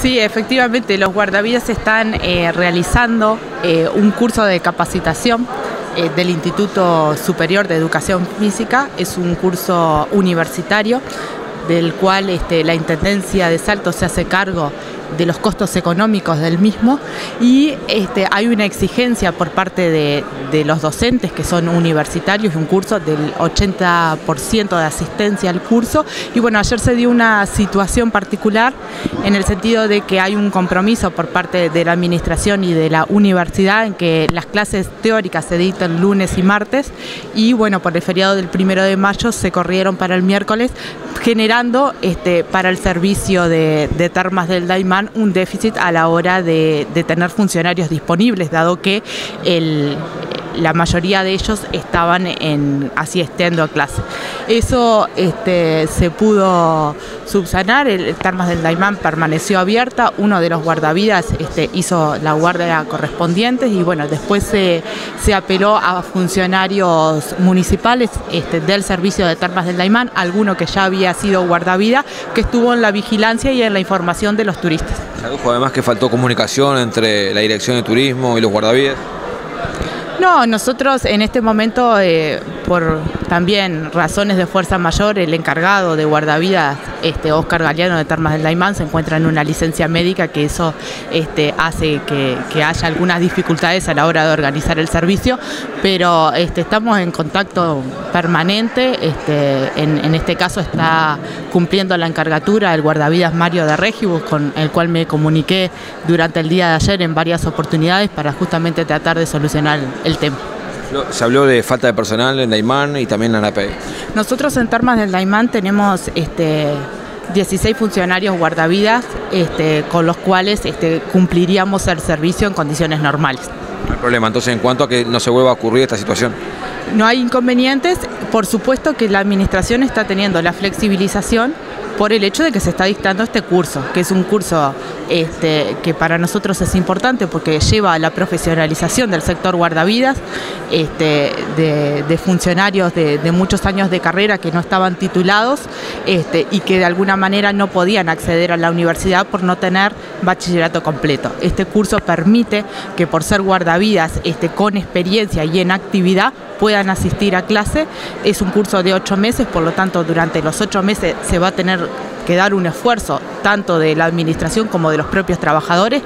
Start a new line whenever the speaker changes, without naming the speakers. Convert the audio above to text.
Sí, efectivamente, los guardavidas están eh, realizando eh, un curso de capacitación eh, del Instituto Superior de Educación Física. Es un curso universitario del cual este, la Intendencia de Salto se hace cargo de los costos económicos del mismo y este, hay una exigencia por parte de, los docentes que son universitarios, un curso del 80% de asistencia al curso. Y bueno, ayer se dio una situación particular en el sentido de que hay un compromiso por parte de la administración y de la universidad en que las clases teóricas se editan lunes y martes. Y bueno, por el feriado del primero de mayo se corrieron para el miércoles generando este, para el servicio de, termas del Daimán un déficit a la hora de, tener funcionarios disponibles, dado que la mayoría de ellos estaban en, asistiendo a clase. Eso este, se pudo subsanar, el Termas del Daimán permaneció abierta, uno de los guardavidas este, hizo la guardia correspondiente y bueno, después se, apeló a funcionarios municipales este, del servicio de Termas del Daimán, alguno que ya había sido guardavida, que estuvo en la vigilancia y en la información de los turistas.
además que faltó comunicación entre la Dirección de Turismo y los guardavidas.
No, nosotros en este momento, eh, por también razones de fuerza mayor, el encargado de guardavidas, este, Oscar Galeano de Termas del Daimán, se encuentra en una licencia médica que eso este, hace que, haya algunas dificultades a la hora de organizar el servicio, pero este, estamos en contacto permanente, este, en, este caso está cumpliendo la encargatura el guardavidas Mario de Regibus, con el cual me comuniqué durante el día de ayer en varias oportunidades para justamente tratar de solucionar el tema.
Se habló de falta de personal en Daimán y también en ANAPE.
Nosotros en Termas del Daimán tenemos este, 16 funcionarios guardavidas este, con los cuales este, cumpliríamos el servicio en condiciones normales.
No hay problema, entonces en cuanto a que no se vuelva a ocurrir esta situación.
No hay inconvenientes, por supuesto que la administración está teniendo la flexibilización por el hecho de que se está dictando este curso, que es un curso este, que para nosotros es importante porque lleva a la profesionalización del sector guardavidas, este, de, funcionarios de, muchos años de carrera que no estaban titulados este, y que de alguna manera no podían acceder a la universidad por no tener bachillerato completo. Este curso permite que por ser guardavidas con experiencia y en actividad puedan asistir a clase. Es un curso de ocho meses, por lo tanto durante los ocho meses se va a tener que dar un esfuerzo tanto de la administración como de los propios trabajadores